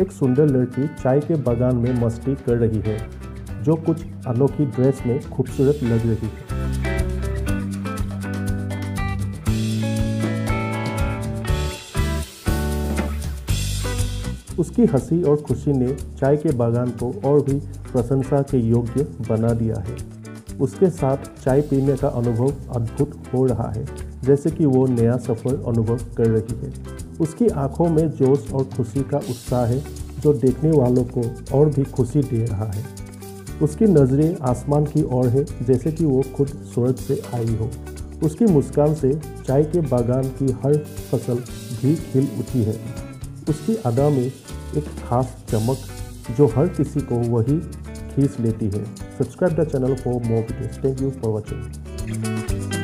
एक सुंदर लड़की चाय के बागान में मस्ती कर रही है, जो कुछ अनोखी ड्रेस में खूबसूरत लग रही है। उसकी हँसी और खुशी ने चाय के बागान को और भी प्रशंसा के योग्य बना दिया है। उसके साथ चाय पीने का अनुभव अद्भुत हो रहा है। जैसे कि वो नया सफ़र अनुभव कर रही है। उसकी आँखों में जोश और खुशी का उत्साह है, जो देखने वालों को और भी खुशी दे रहा है। उसकी नज़रें आसमान की ओर है, जैसे कि वो खुद स्वर्ग से आई हो। उसकी मुस्कान से चाय के बागान की हर फ़सल भी खिल उठी है। उसकी अदा में एक खास चमक, जो हर किसी को वही खींच लेती है। Subscribe the channel for more videos. Thank you for watching